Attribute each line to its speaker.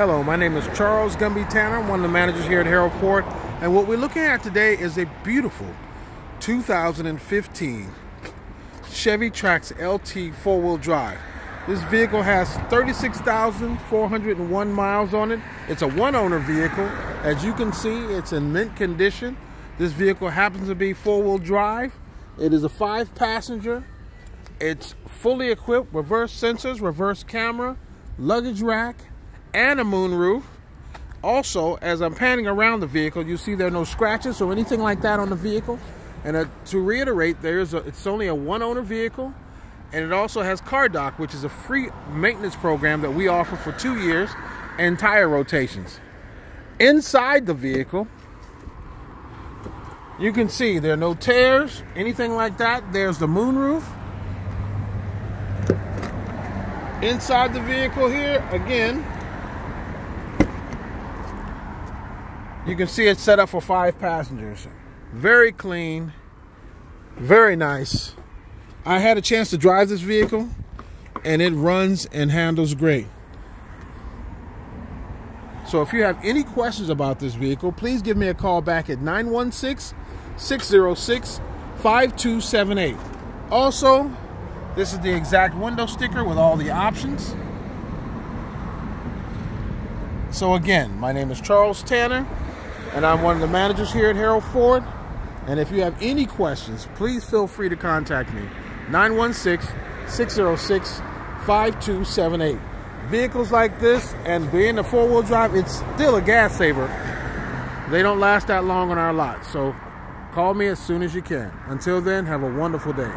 Speaker 1: Hello, my name is Charles Gumby Tanner. I'm one of the managers here at Harold Ford. And what we're looking at today is a beautiful 2015 Chevy Trax LT four-wheel drive. This vehicle has 36,401 miles on it. It's a one-owner vehicle. As you can see, it's in mint condition. This vehicle happens to be four-wheel drive. It is a five-passenger. It's fully equipped, reverse sensors, reverse camera, luggage rack, and a moonroof. Also, as I'm panning around the vehicle, you see there are no scratches or anything like that on the vehicle. And uh, to reiterate, there's a, it's only a one-owner vehicle, and it also has CarDock, which is a free maintenance program that we offer for two years, and tire rotations. Inside the vehicle, you can see there are no tears, anything like that. There's the moonroof. Inside the vehicle here, again, You can see it's set up for five passengers. Very clean, very nice. I had a chance to drive this vehicle and it runs and handles great. So if you have any questions about this vehicle, please give me a call back at 916 606 5278. Also, this is the exact window sticker with all the options. So again, my name is Charles Tanner and I'm one of the managers here at Harold Ford. And if you have any questions, please feel free to contact me. 916-606-5278. Vehicles like this and being a four-wheel drive, it's still a gas saver. They don't last that long on our lot. So call me as soon as you can. Until then, have a wonderful day.